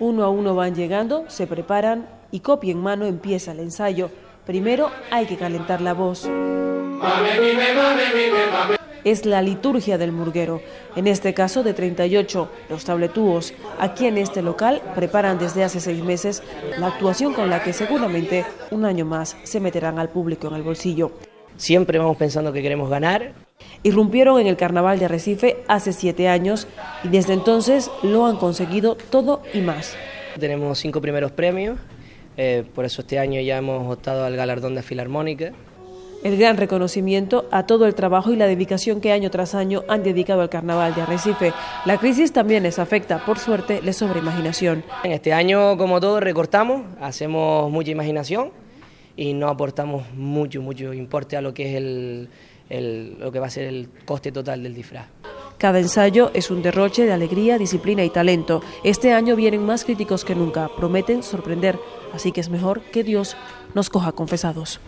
Uno a uno van llegando, se preparan y copia en mano empieza el ensayo. Primero hay que calentar la voz. Es la liturgia del murguero, en este caso de 38, los tabletúos. Aquí en este local preparan desde hace seis meses la actuación con la que seguramente un año más se meterán al público en el bolsillo. Siempre vamos pensando que queremos ganar. Irrumpieron en el carnaval de Arrecife hace siete años y desde entonces lo han conseguido todo y más. Tenemos cinco primeros premios, eh, por eso este año ya hemos optado al galardón de Filarmónica. El gran reconocimiento a todo el trabajo y la dedicación que año tras año han dedicado al carnaval de Arrecife. La crisis también les afecta, por suerte les sobra imaginación. En este año, como todo, recortamos, hacemos mucha imaginación y no aportamos mucho, mucho importe a lo que es lo que va a ser el coste total del disfraz. Cada ensayo es un derroche de alegría, disciplina y talento. Este año vienen más críticos que nunca, prometen sorprender, así que es mejor que Dios nos coja confesados.